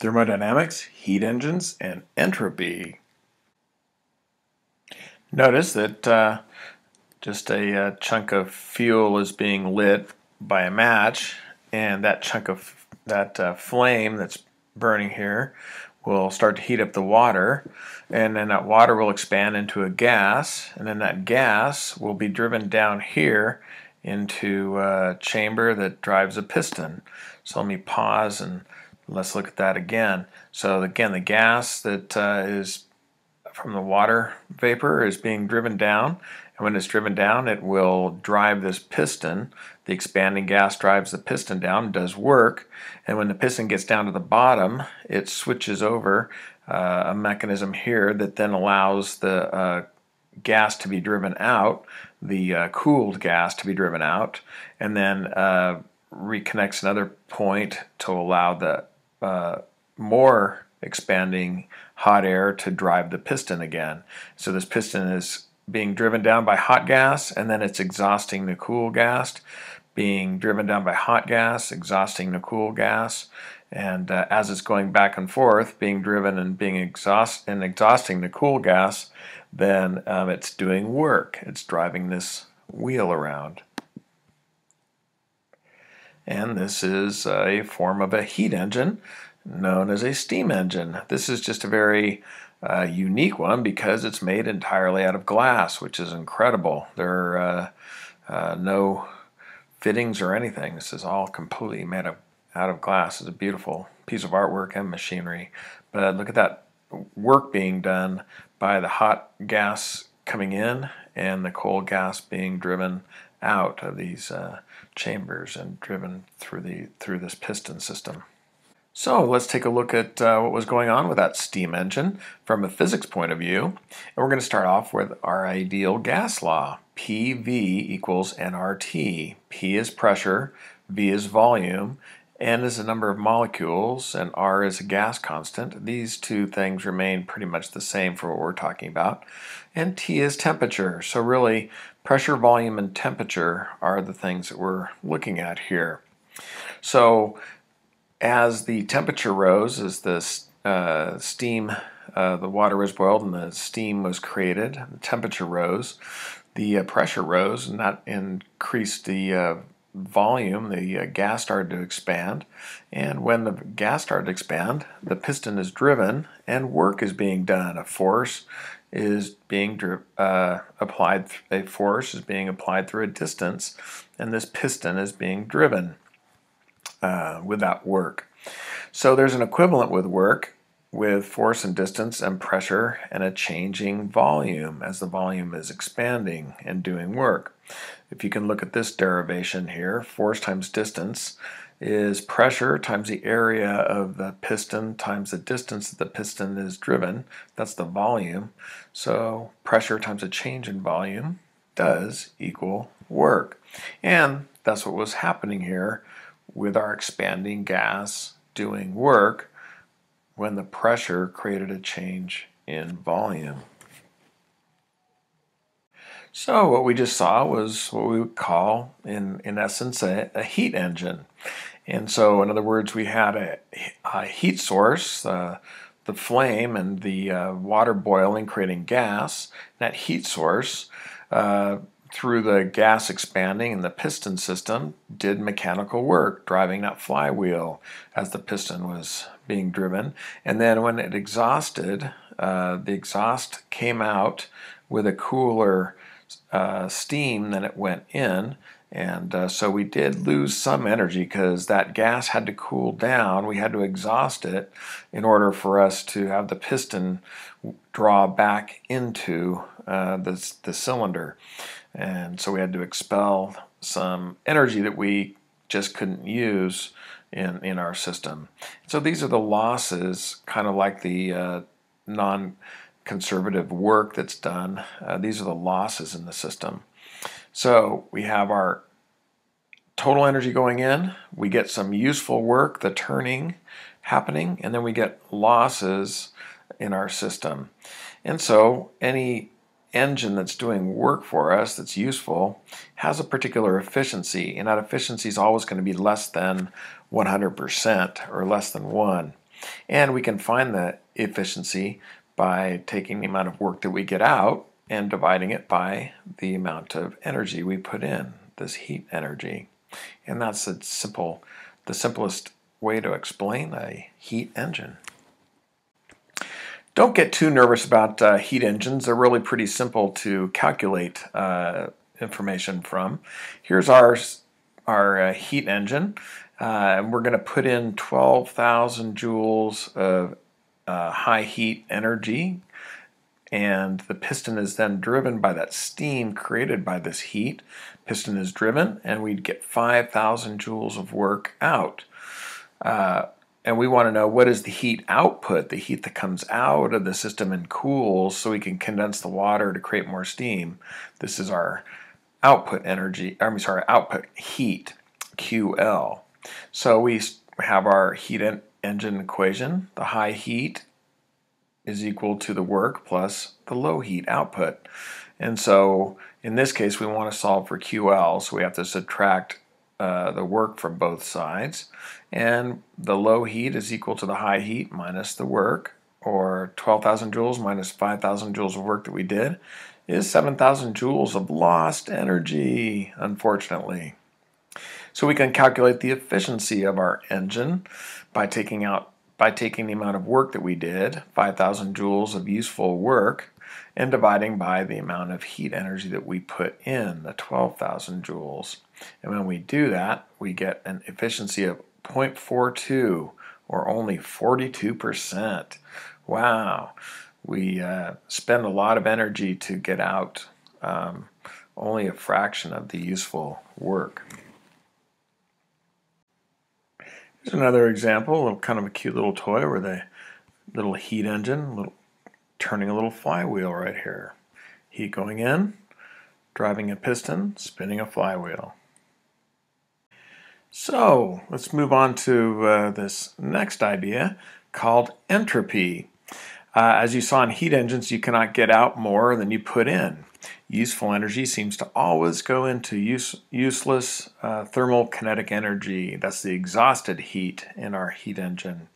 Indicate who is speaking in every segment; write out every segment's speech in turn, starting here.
Speaker 1: thermodynamics, heat engines, and entropy. Notice that uh, just a, a, uh, chunk of fuel is being lit by a match, and that chunk of that uh, flame that's burning here will start to heat up the water, and then that water will expand into a gas, and then that gas will be driven down here into a chamber that drives a piston. So let me pause and Let's look at that again. So again, the gas that uh, is from the water vapor is being driven down. And when it's driven down, it will drive this piston. The expanding gas drives the piston down, does work. And when the piston gets down to the bottom, it switches over uh, a mechanism here that then allows the uh, gas to be driven out, the uh, cooled gas to be driven out, and then uh, reconnects another point to allow the uh, more expanding hot air to drive the piston again. So this piston is being driven down by hot gas and then it's exhausting the cool gas, being driven down by hot gas, exhausting the cool gas. And uh, as it's going back and forth, being driven and being exhaust and exhausting the cool gas, then um, it's doing work. It's driving this wheel around. And this is a form of a heat engine known as a steam engine. This is just a very uh, unique one because it's made entirely out of glass, which is incredible. There are uh, uh, no fittings or anything. This is all completely made of, out of glass. It's a beautiful piece of artwork and machinery. But look at that work being done by the hot gas coming in and the cold gas being driven out of these uh, chambers and driven through the through this piston system. So let's take a look at uh, what was going on with that steam engine from a physics point of view. And we're going to start off with our ideal gas law. PV equals nRT. P is pressure, V is volume, N is the number of molecules, and R is a gas constant. These two things remain pretty much the same for what we're talking about. And T is temperature. So really, pressure, volume, and temperature are the things that we're looking at here. So as the temperature rose, as the uh, steam, uh, the water was boiled and the steam was created, the temperature rose, the uh, pressure rose, and that increased the uh, volume, the uh, gas started to expand. And when the gas started to expand, the piston is driven and work is being done. A force is being uh, applied, a force is being applied through a distance, and this piston is being driven uh, without work. So there's an equivalent with work with force and distance and pressure and a changing volume as the volume is expanding and doing work. If you can look at this derivation here, force times distance is pressure times the area of the piston times the distance that the piston is driven. That's the volume. So pressure times a change in volume does equal work. And that's what was happening here with our expanding gas doing work when the pressure created a change in volume. So what we just saw was what we would call, in, in essence, a, a heat engine. And so, in other words, we had a, a heat source, uh, the flame and the uh, water boiling, creating gas. That heat source uh, through the gas expanding in the piston system did mechanical work driving that flywheel as the piston was being driven and then when it exhausted uh, the exhaust came out with a cooler uh, steam than it went in and uh, so we did lose some energy because that gas had to cool down. We had to exhaust it in order for us to have the piston draw back into uh, the, the cylinder. And so we had to expel some energy that we just couldn't use in, in our system. So these are the losses, kind of like the uh, non conservative work that's done. Uh, these are the losses in the system. So we have our total energy going in, we get some useful work, the turning happening, and then we get losses in our system. And so any engine that's doing work for us that's useful has a particular efficiency, and that efficiency is always going to be less than 100% or less than 1. And we can find the efficiency by taking the amount of work that we get out and dividing it by the amount of energy we put in, this heat energy. And that's a simple, the simplest way to explain a heat engine. Don't get too nervous about uh, heat engines. They're really pretty simple to calculate uh, information from. Here's our, our uh, heat engine. Uh, and we're going to put in 12,000 joules of uh, high heat energy and the piston is then driven by that steam created by this heat. Piston is driven, and we'd get 5,000 joules of work out. And we want to know what is the heat output, the heat that comes out of the system and cools so we can condense the water to create more steam. This is our output energy, I'm sorry, output heat, QL. So we have our heat en engine equation. The high heat is equal to the work plus the low heat output. And so in this case, we want to solve for QL, so we have to subtract uh, the work from both sides. And the low heat is equal to the high heat minus the work, or 12,000 joules minus 5,000 joules of work that we did, is 7,000 joules of lost energy, unfortunately. So we can calculate the efficiency of our engine by taking out by taking the amount of work that we did, 5,000 joules of useful work, and dividing by the amount of heat energy that we put in, the 12,000 joules. And when we do that, we get an efficiency of 0.42 or only 42%. Wow, we uh, spend a lot of energy to get out um, only a fraction of the useful work. Here's another example of kind of a cute little toy where the little heat engine, little, turning a little flywheel right here. Heat going in, driving a piston, spinning a flywheel. So let's move on to uh, this next idea called entropy. Uh, as you saw in heat engines, you cannot get out more than you put in. Useful energy seems to always go into use, useless uh, thermal kinetic energy. That's the exhausted heat in our heat engine.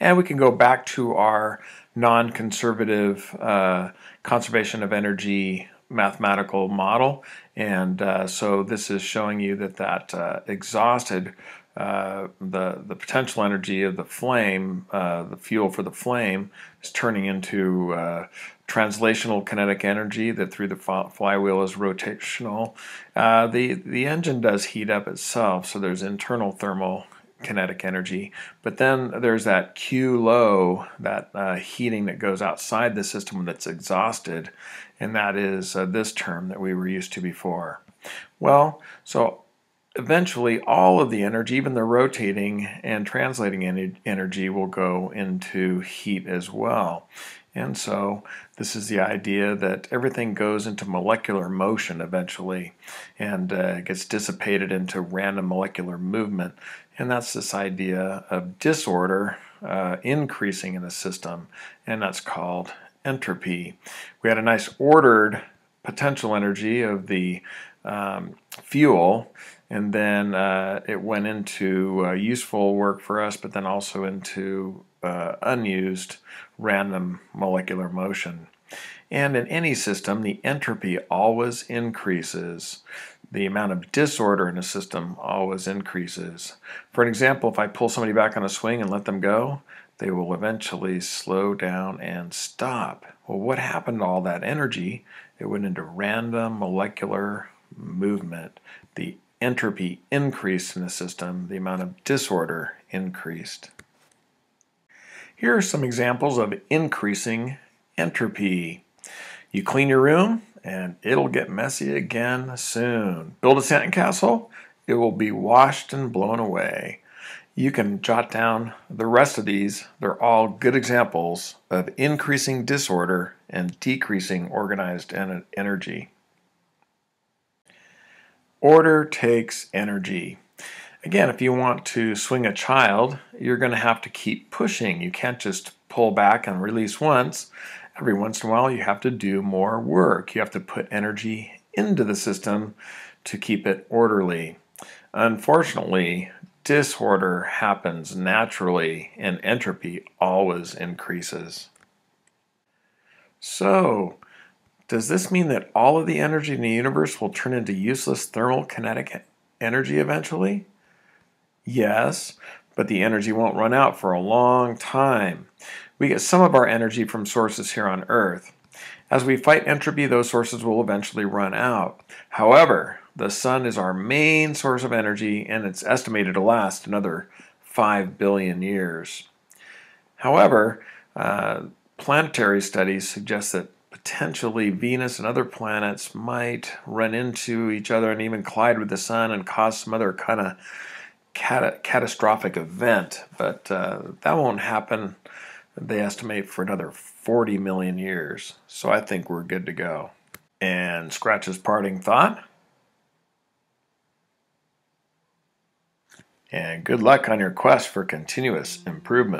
Speaker 1: And we can go back to our non-conservative uh, conservation of energy mathematical model. And uh, so this is showing you that that uh, exhausted uh, the the potential energy of the flame, uh, the fuel for the flame, is turning into uh, translational kinetic energy that through the flywheel is rotational. Uh, the the engine does heat up itself, so there's internal thermal kinetic energy, but then there's that Q low, that uh, heating that goes outside the system that's exhausted, and that is this term that we were used to before. Well, so eventually all of the energy, even the rotating and translating energy, will go into heat as well. And so this is the idea that everything goes into molecular motion eventually and uh, gets dissipated into random molecular movement. And that's this idea of disorder uh, increasing in a system, and that's called entropy. We had a nice ordered potential energy of the um, fuel and then uh, it went into uh, useful work for us, but then also into uh, unused random molecular motion. And in any system, the entropy always increases. The amount of disorder in a system always increases. For an example, if I pull somebody back on a swing and let them go, they will eventually slow down and stop. Well, what happened to all that energy? It went into random molecular movement. The entropy increased in the system, the amount of disorder increased. Here are some examples of increasing entropy. You clean your room and it'll get messy again soon. Build a sandcastle, it will be washed and blown away. You can jot down the rest of these. They're all good examples of increasing disorder and decreasing organized energy. Order takes energy. Again, if you want to swing a child, you're going to have to keep pushing. You can't just pull back and release once. Every once in a while, you have to do more work. You have to put energy into the system to keep it orderly. Unfortunately, disorder happens naturally and entropy always increases. So, does this mean that all of the energy in the universe will turn into useless thermal kinetic energy eventually? Yes, but the energy won't run out for a long time. We get some of our energy from sources here on Earth. As we fight entropy, those sources will eventually run out. However, the sun is our main source of energy and it's estimated to last another 5 billion years. However, uh, planetary studies suggest that potentially Venus and other planets might run into each other and even collide with the sun and cause some other kind of cat catastrophic event. But uh, that won't happen, they estimate, for another 40 million years. So I think we're good to go. And Scratch's parting thought. And good luck on your quest for continuous improvement.